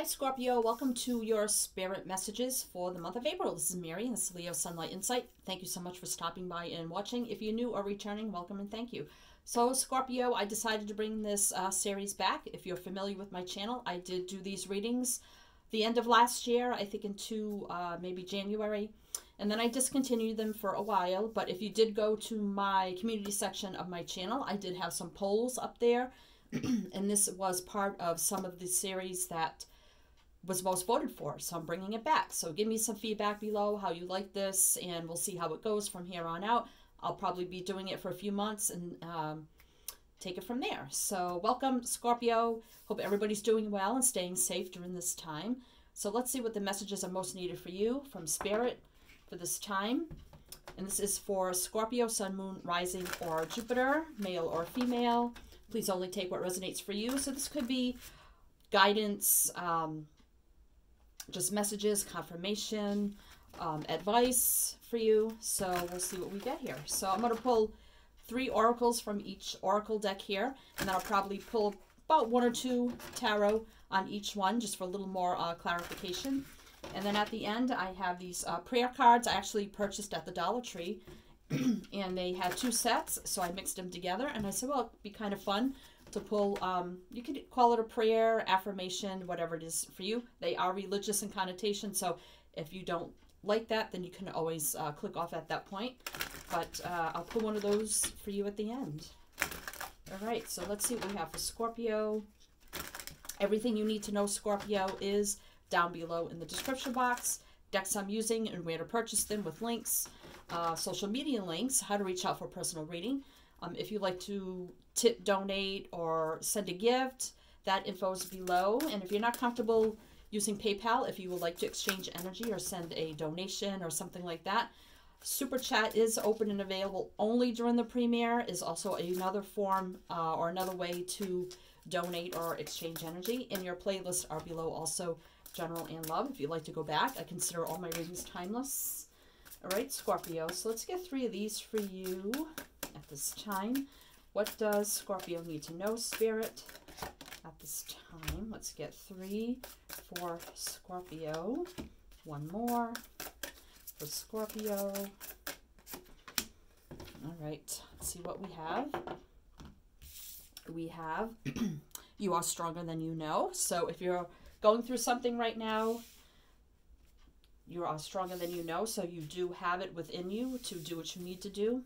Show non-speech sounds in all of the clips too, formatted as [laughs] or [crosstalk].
Hi Scorpio, welcome to your spirit messages for the month of April. This is Mary and this is Leo Sunlight Insight. Thank you so much for stopping by and watching. If you're new or returning, welcome and thank you. So Scorpio, I decided to bring this uh, series back. If you're familiar with my channel, I did do these readings the end of last year, I think into uh, maybe January. And then I discontinued them for a while. But if you did go to my community section of my channel, I did have some polls up there. [clears throat] and this was part of some of the series that was most voted for. So I'm bringing it back. So give me some feedback below how you like this, and we'll see how it goes from here on out. I'll probably be doing it for a few months and um, take it from there. So welcome, Scorpio. Hope everybody's doing well and staying safe during this time. So let's see what the messages are most needed for you from Spirit for this time. And this is for Scorpio, Sun, Moon, Rising, or Jupiter, male or female. Please only take what resonates for you. So this could be guidance, um, just messages, confirmation, um, advice for you. So we'll see what we get here. So I'm going to pull three oracles from each oracle deck here, and then I'll probably pull about one or two tarot on each one just for a little more uh, clarification. And then at the end, I have these uh, prayer cards I actually purchased at the Dollar Tree. [clears throat] and they had two sets, so I mixed them together. And I said, well, it'd be kind of fun to pull, um, you could call it a prayer, affirmation, whatever it is for you. They are religious in connotation, so if you don't like that, then you can always uh, click off at that point. But uh, I'll put one of those for you at the end. All right, so let's see what we have for Scorpio. Everything you need to know, Scorpio, is down below in the description box. Decks I'm using and where to purchase them with links, uh, social media links, how to reach out for personal reading. Um, if you'd like to tip, donate, or send a gift, that info is below. And if you're not comfortable using PayPal, if you would like to exchange energy or send a donation or something like that, Super Chat is open and available only during the premiere, is also another form uh, or another way to donate or exchange energy. And your playlists are below also general and love. If you'd like to go back, I consider all my readings timeless. All right, Scorpio. So let's get three of these for you at this time. What does Scorpio need to know, Spirit, at this time? Let's get three for Scorpio. One more for Scorpio. All right, let's see what we have. We have, [clears throat] you are stronger than you know. So if you're going through something right now, you are stronger than you know. So you do have it within you to do what you need to do.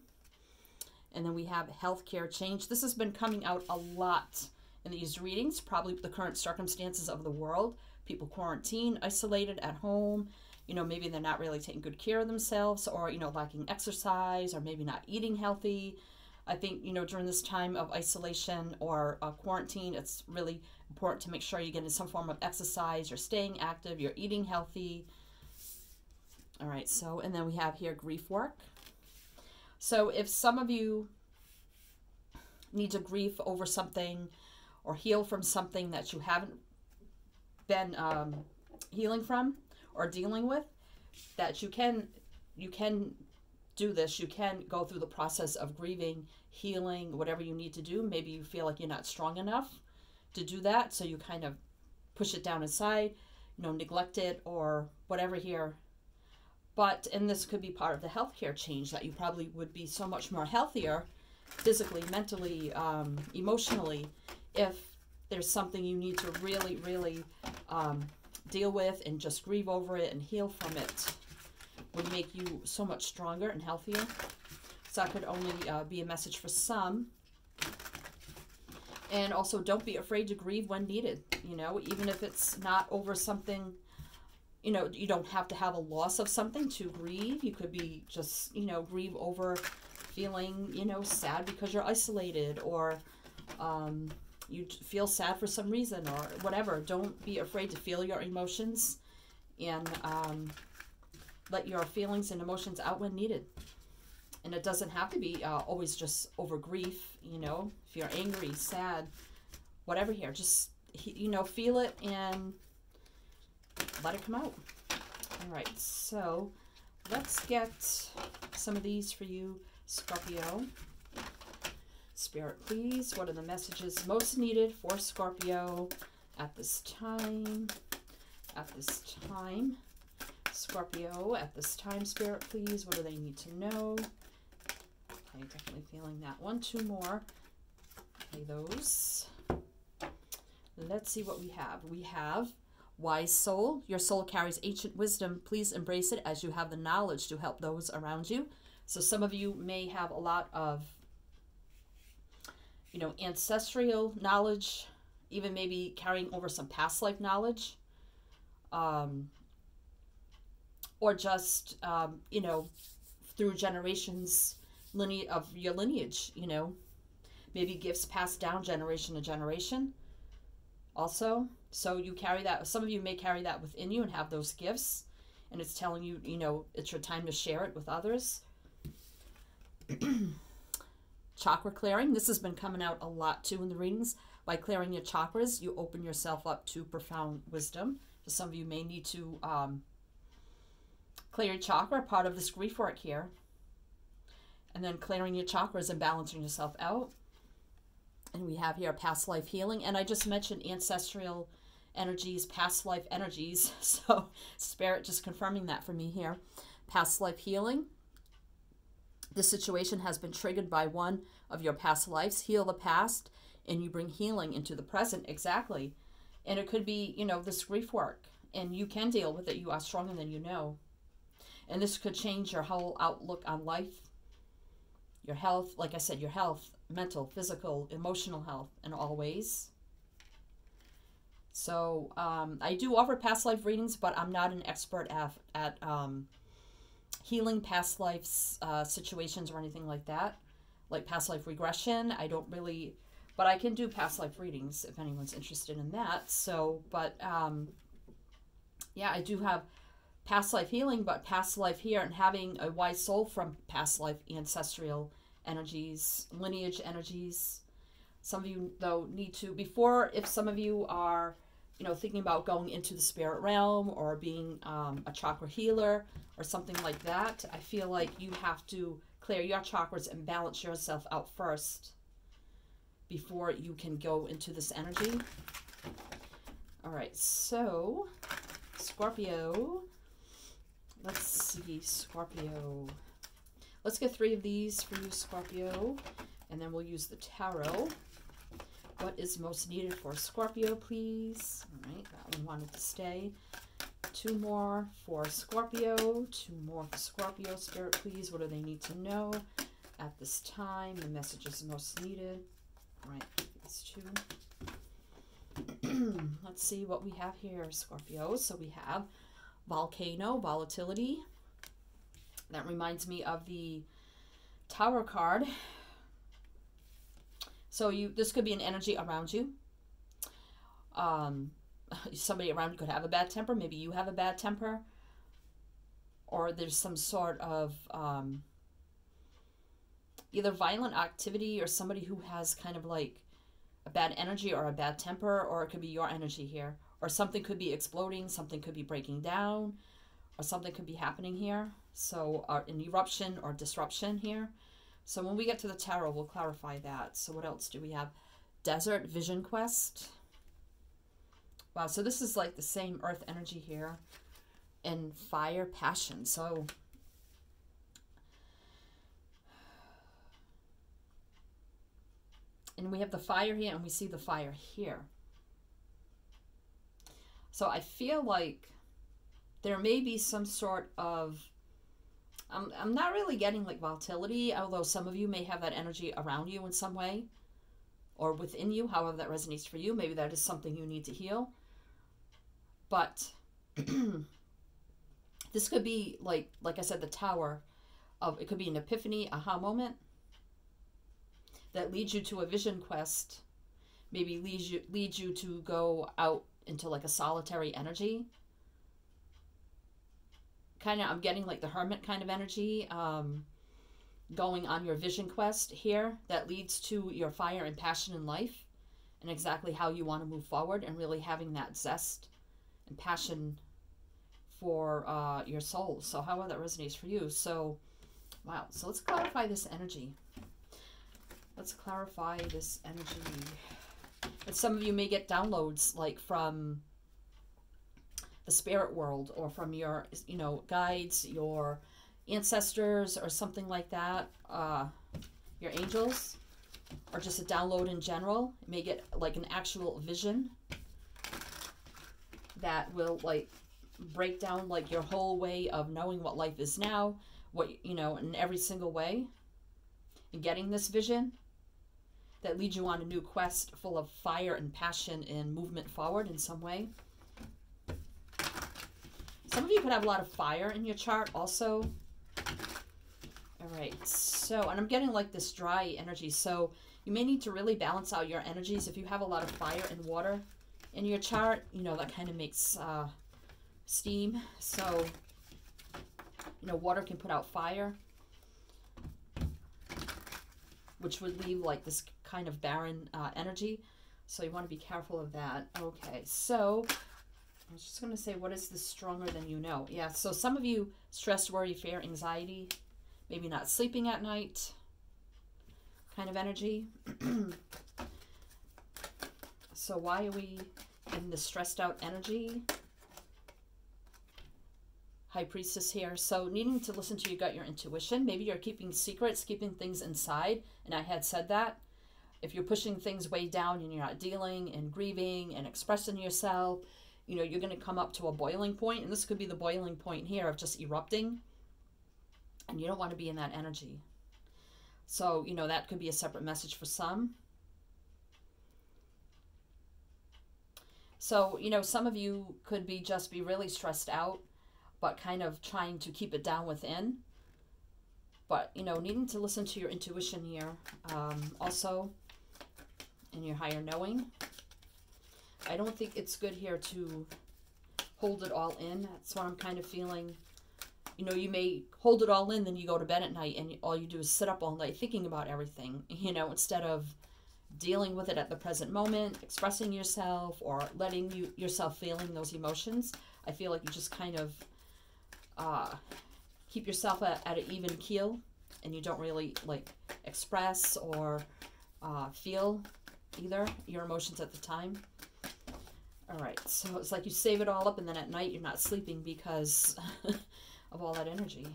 And then we have healthcare change. This has been coming out a lot in these readings, probably the current circumstances of the world. People quarantine, isolated at home. You know, maybe they're not really taking good care of themselves or, you know, lacking exercise or maybe not eating healthy. I think, you know, during this time of isolation or uh, quarantine, it's really important to make sure you're getting some form of exercise, you're staying active, you're eating healthy. All right, so, and then we have here grief work. So if some of you need to grieve over something or heal from something that you haven't been um, healing from or dealing with, that you can you can do this. You can go through the process of grieving, healing, whatever you need to do. Maybe you feel like you're not strong enough to do that, so you kind of push it down aside, you know, neglect it or whatever here but, and this could be part of the healthcare change that you probably would be so much more healthier physically, mentally, um, emotionally, if there's something you need to really, really um, deal with and just grieve over it and heal from it would make you so much stronger and healthier. So that could only uh, be a message for some. And also, don't be afraid to grieve when needed. You know, even if it's not over something you know, you don't have to have a loss of something to grieve. You could be just, you know, grieve over feeling, you know, sad because you're isolated or um, you feel sad for some reason or whatever. Don't be afraid to feel your emotions and um, let your feelings and emotions out when needed. And it doesn't have to be uh, always just over grief, you know, if you're angry, sad, whatever here, just, you know, feel it and let it come out. All right, so let's get some of these for you, Scorpio. Spirit, please, what are the messages most needed for Scorpio at this time? at this time. Scorpio, at this time, Spirit, please. What do they need to know? Okay, definitely feeling that one. Two more. Okay, those. Let's see what we have. We have wise soul. Your soul carries ancient wisdom. Please embrace it as you have the knowledge to help those around you. So some of you may have a lot of, you know, ancestral knowledge, even maybe carrying over some past life knowledge. Um, or just, um, you know, through generations lineage of your lineage, you know, maybe gifts passed down generation to generation also. So you carry that, some of you may carry that within you and have those gifts. And it's telling you, you know, it's your time to share it with others. [clears throat] Chakra clearing. This has been coming out a lot too in the readings. By clearing your chakras, you open yourself up to profound wisdom. So some of you may need to um, clear your chakra, part of this grief work here. And then clearing your chakras and balancing yourself out. And we have here past life healing. And I just mentioned ancestral energies, past life energies. [laughs] So spirit just confirming that for me here. Past life healing. This situation has been triggered by one of your past lives. Heal the past and you bring healing into the present. Exactly. And it could be, you know, this grief work. And you can deal with it. You are stronger than you know. And this could change your whole outlook on life, your health, like I said, your health, mental, physical, emotional health in all ways. So um, I do offer past life readings, but I'm not an expert at, at um, healing past life uh, situations or anything like that. Like past life regression, I don't really, but I can do past life readings if anyone's interested in that. So, but um, yeah, I do have past life healing, but past life here and having a wise soul from past life ancestral energies, lineage energies. Some of you, though, need to, before, if some of you are, you know, thinking about going into the spirit realm or being um, a chakra healer or something like that, I feel like you have to clear your chakras and balance yourself out first before you can go into this energy. All right, so Scorpio. Let's see, Scorpio. Let's get three of these for you, Scorpio. And then we'll use the tarot. What is most needed for Scorpio, please? All right, that one wanted to stay. Two more for Scorpio. Two more for Scorpio. Spirit, please. What do they need to know at this time? The message is most needed. All right, these two. [clears throat] Let's see what we have here, Scorpio. So we have volcano, volatility, that reminds me of the Tower card. So you this could be an energy around you. Um, [laughs] somebody around you could have a bad temper. Maybe you have a bad temper. Or there's some sort of um, either violent activity or somebody who has kind of like a bad energy or a bad temper, or it could be your energy here. Or something could be exploding, something could be breaking down, or something could be happening here. So uh, an eruption or disruption here. So when we get to the tarot, we'll clarify that. So what else do we have? Desert Vision Quest. Wow, so this is like the same earth energy here. And fire passion. So and we have the fire here and we see the fire here. So I feel like there may be some sort of I'm, I'm not really getting like volatility, although some of you may have that energy around you in some way or within you, however that resonates for you. Maybe that is something you need to heal. But [clears throat] this could be like, like I said, the tower of, it could be an epiphany, aha moment that leads you to a vision quest, maybe leads you, leads you to go out into like a solitary energy kind of, I'm getting like the hermit kind of energy um, going on your vision quest here that leads to your fire and passion in life and exactly how you want to move forward and really having that zest and passion for uh, your soul. So however that resonates for you. So, wow. So let's clarify this energy. Let's clarify this energy. And some of you may get downloads like from the spirit world or from your, you know, guides, your ancestors, or something like that, uh, your angels, or just a download in general. You may get like an actual vision that will like break down like your whole way of knowing what life is now, what you know, in every single way, and getting this vision that leads you on a new quest full of fire and passion and movement forward in some way. Some of you could have a lot of fire in your chart also. All right, so, and I'm getting like this dry energy. So you may need to really balance out your energies. If you have a lot of fire and water in your chart, you know, that kind of makes uh, steam. So, you know, water can put out fire, which would leave like this kind of barren uh, energy. So you want to be careful of that. Okay, so I was just going to say, what is this stronger than you know? Yeah, so some of you stress, worry, fear, anxiety, maybe not sleeping at night kind of energy. [clears throat] so why are we in the stressed out energy? High Priestess here. So needing to listen to your gut, your intuition. Maybe you're keeping secrets, keeping things inside. And I had said that. If you're pushing things way down and you're not dealing and grieving and expressing yourself, you know, you're going to come up to a boiling. And this could be the boiling point here of just erupting. And you don't want to be in that energy. So, you know, that could be a separate message for some. So, you know, some of you could be just be really stressed out but kind of trying to keep it down within. But, you know, needing to listen to your intuition here. Um, also, in your higher knowing. I don't think it's good here to hold it all in. That's what I'm kind of feeling. You know, you may hold it all in, then you go to bed at night and all you do is sit up all night thinking about everything, [laughs] you know, instead of dealing with it at the present moment, expressing yourself, or letting you yourself feeling those emotions. I feel like you just kind of uh, keep yourself at, at an even keel and you don't really like express or uh, feel either your emotions at the time. All right, so it's like you save it all up and then at night you're not sleeping because [laughs] of all that energy.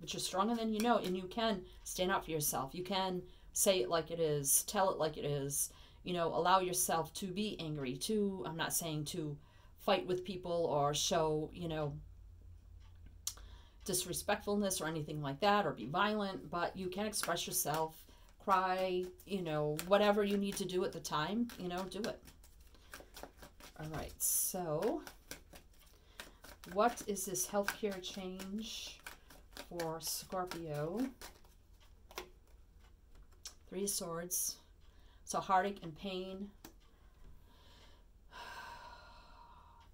But you're stronger than you know and you can stand up for yourself. You can say it like it is, tell it like it is, you know, allow yourself to be angry, to, I'm not saying to fight with people or show, you know, disrespectfulness or anything like that or be violent, but you can express yourself, cry, you know, whatever you need to do at the time, you know, do it. All right, so what is this healthcare change for Scorpio? Three Swords. So heartache and pain.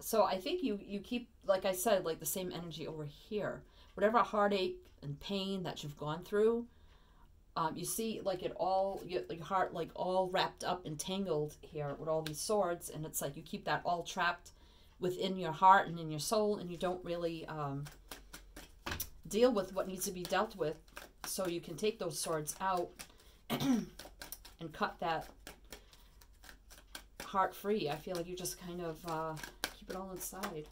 So I think you you keep like I said like the same energy over here whatever heartache and pain that you've gone through, um, you see like it all, your, heart like all wrapped up and tangled here with all these swords. And it's like you keep that all trapped within your heart and in your soul and you don't really um, deal with what needs to be dealt with. So you can take those swords out [clears throat] and cut that heart free. I feel like you just kind of uh, keep it all inside.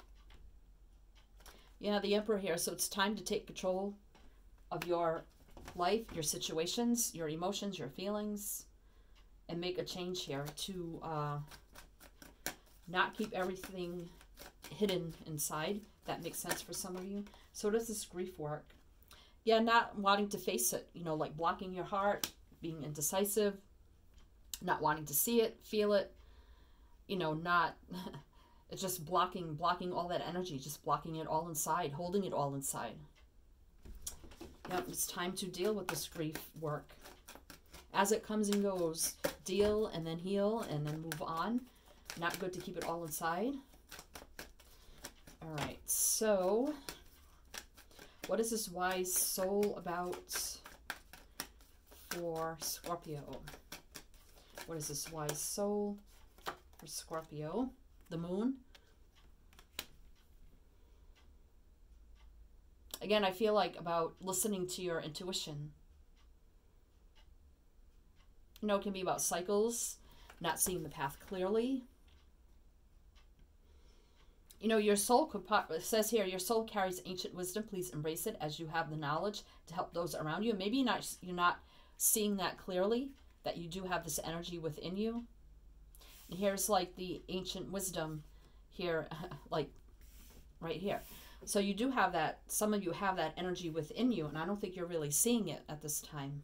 Yeah, the Emperor here. So it's time to take control of your life, your situations, your emotions, your feelings, and make a change here to uh, not keep everything hidden inside. That makes sense for some of you. So does this grief work? Yeah, not wanting to face it, you know, like blocking your heart, being indecisive, not wanting to see it, feel it, you know, not [laughs] It's just blocking, blocking all that energy, just blocking it all inside, holding it all inside. Yep, it's time to deal with this grief work. As it comes and goes, deal and then heal and then move on. Not good to keep it all inside. All right, so what is this wise soul about for Scorpio? What is this wise soul for Scorpio? the moon. Again, I feel like about listening to your intuition. You know, it can be about cycles, not seeing the path clearly. you know, your soul says here, your soul carries ancient wisdom. Please embrace it as you have the knowledge to help those around you. Maybe not, you're not seeing that clearly, that you do have this energy within you. And here's like the ancient wisdom here, [laughs] like right here. So you do have that, some of you have that energy within you, and I don't think you're really seeing it at this time.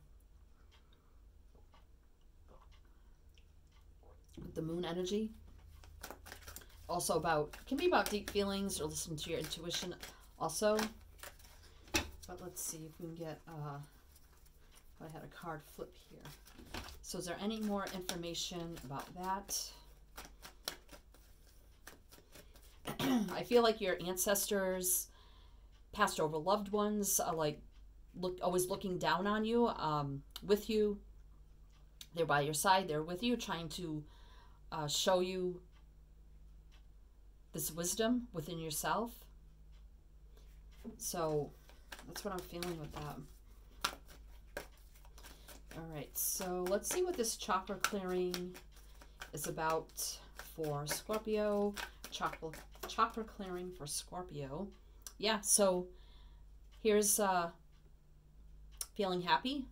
With the moon energy. Also about, can be about deep feelings or listen to your intuition also. But let's see if we can get, uh, I had a card flip here. So is there any more information about that? I feel like your ancestors, passed over loved ones, are like look always looking down on you, um, with you. They're by your side. They're with you, trying to uh, show you this wisdom within yourself. So that's what I'm feeling with that. All right, so let's see what this chakra clearing is about for Scorpio. Chakra, chakra clearing for Scorpio. Yeah, so here's uh, feeling happy,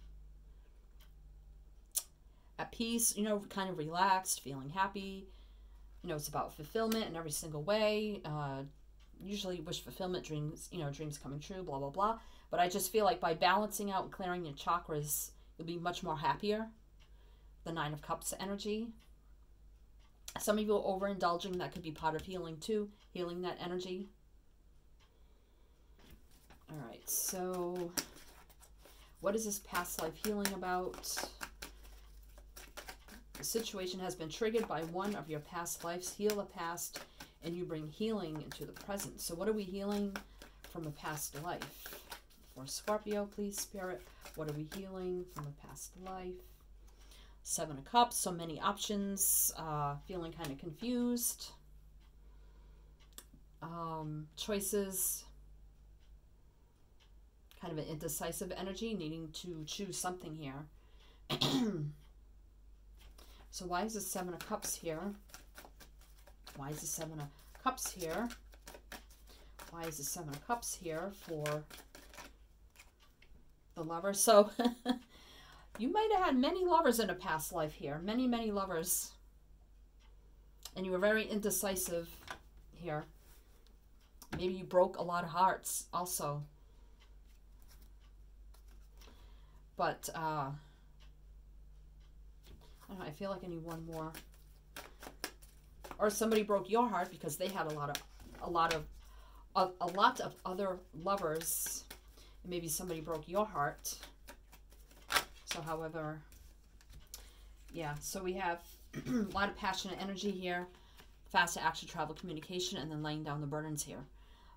at peace, you know, kind of relaxed, feeling happy. You know, it's about fulfillment in every single way. Uh, usually wish fulfillment, dreams, you know, dreams coming true, blah, blah, blah. But I just feel like by balancing out and clearing your chakras, you'll be much more happier. The Nine of Cups energy. Some of you are overindulging. That could be part of healing too, healing that energy. All right, so what is this past life healing about? The situation has been triggered by one of your past lives. Heal the past and you bring healing into the present. So what are we healing from a past life? For Scorpio, please, Spirit, what are we healing from a past life? Seven of Cups, so many options, uh, feeling kind of confused. Um, choices, kind of an indecisive energy, needing to choose something here. [clears throat] So why is the Seven of Cups here? Why is the Seven of Cups here? Why is the Seven of Cups here for the lover? So [laughs] you might have had many lovers in a past life here. Many, many lovers. And you were very indecisive here. Maybe you broke a lot of hearts also. But, uh, I, know, I feel like I need one more. Or somebody broke your heart because they had a lot of, a lot of, a, a lot of other lovers. Maybe somebody broke your heart. So, however, yeah. So we have [clears throat] a lot of passionate energy here, fast action, travel, communication, and then laying down the burdens here.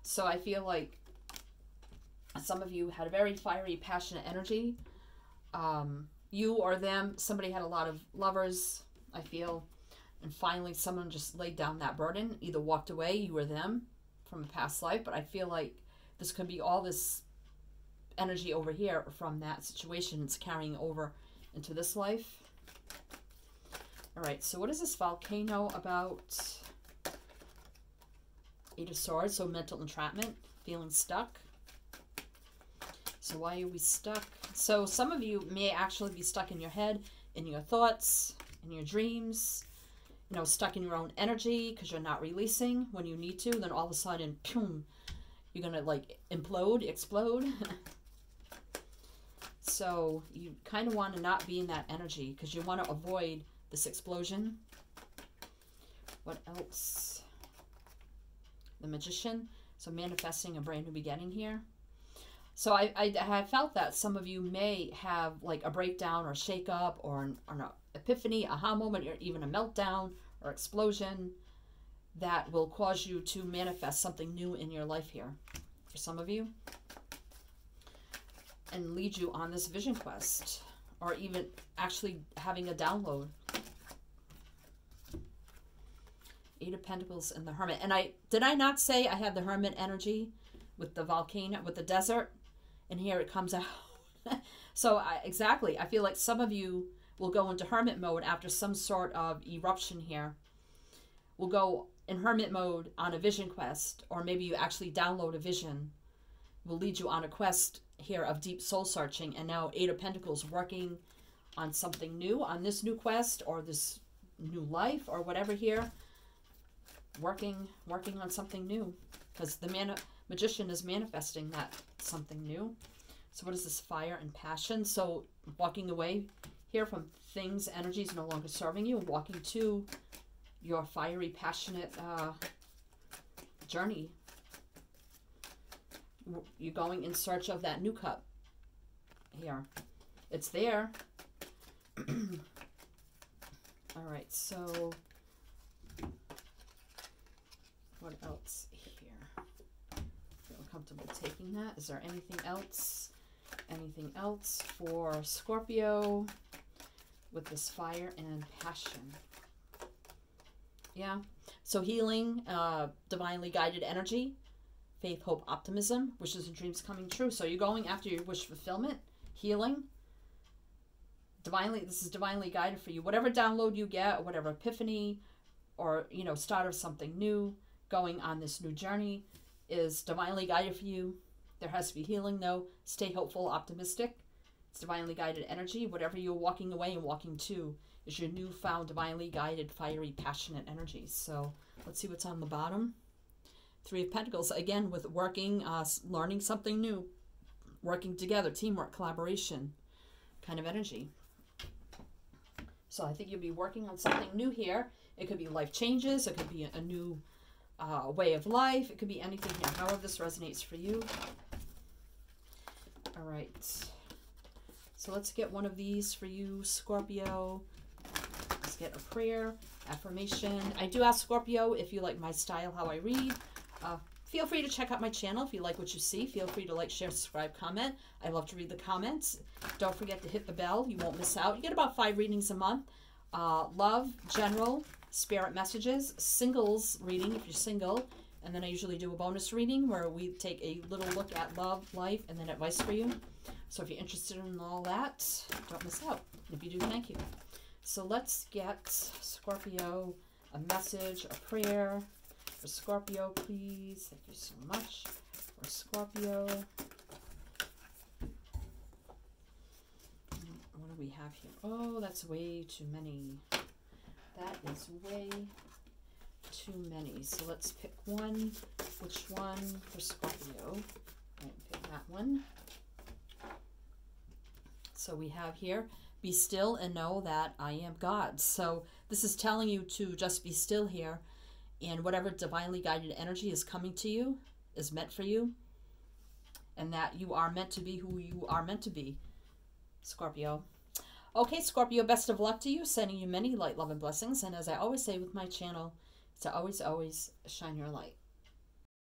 So I feel like some of you had a very fiery, passionate energy. Um, you or them, somebody had a lot of lovers, I feel, and finally someone just laid down that burden, either walked away, you or them, from a past life, but I feel like this could be all this energy over here from that situation. It's carrying over into this life. All right, so what is this volcano about? Eight of Swords, so mental entrapment, feeling stuck. So why are we stuck? So some of you may actually be stuck in your head, in your thoughts, in your dreams, you know, stuck in your own energy because you're not releasing when you need to. Then all of a sudden, boom, you're going to like implode, explode. [laughs] so you kind of want to not be in that energy because you want to avoid this explosion. What else? The Magician. So manifesting a brand new beginning here. So I, I, I felt that some of you may have like a breakdown or shake up or an, or an epiphany, aha moment, or even a meltdown or explosion that will cause you to manifest something new in your life here for some of you and lead you on this vision quest or even actually having a download. Eight of Pentacles and the Hermit. And I did I not say I have the Hermit energy with the volcano, with the desert? and here it comes out. [laughs] so I, exactly, I feel like some of you will go into hermit mode after some sort of eruption here. We'll go in hermit mode on a vision quest, or maybe you actually download a vision, will lead you on a quest here of deep soul searching. And now Eight of Pentacles working on something new, on this new quest or this new life or whatever here. Working, working on something new. Because the man magician is manifesting that something new. So what is this? Fire and passion. So walking away here from things, energies no longer serving you, walking to your fiery, passionate uh, journey. You're going in search of that new cup here. It's there. [clears throat] All right, so what else here? Feel comfortable taking that. Is there anything else? Anything else for Scorpio with this fire and passion? Yeah. So healing, uh, divinely guided energy, faith, hope, optimism, wishes and dreams coming true. So you're going after your wish fulfillment, healing. Divinely, this is divinely guided for you. Whatever download you get, or whatever epiphany, or you know, start of something new, going on this new journey, is divinely guided for you. There has to be healing though. Stay hopeful, optimistic. It's divinely guided energy. Whatever you're walking away and walking to is your newfound divinely guided, fiery, passionate energy. So let's see what's on the bottom. Three of Pentacles, again, with working, uh, learning something new, working together, teamwork, collaboration kind of energy. So I think you'll be working on something new here. It could be life changes. It could be a new uh, way of life. It could be anything here. However this resonates for you. All right. So let's get one of these for you, Scorpio Let's get a prayer, affirmation. I do ask Scorpio if you like my style, how I read. Uh, feel free to check out my channel if you like what you see. Feel free to like, share, subscribe, comment. I love to read the comments. Don't forget to hit the bell. You won't miss out. You get about five readings a month. Uh, love, general, spirit messages, singles reading if you're single. And then I usually do a bonus reading where we take a little look at love, life, and then advice for you. So if you're interested in all that, don't miss out. If you do, thank you. So let's get Scorpio a message, a prayer for Scorpio, please. Thank you so much for Scorpio. What do we have here? Oh, that's way too many. That is way too many. So let's pick one. Which one for Scorpio? Right, pick that one. So we have here be still and know that I am God. So this is telling you to just be still here and whatever divinely guided energy is coming to you is meant for you and that you are meant to be who you are meant to be, Scorpio. Okay, Scorpio, best of luck to you. Sending you many light, love, and blessings. And as I always say with my channel, to always, always shine your light.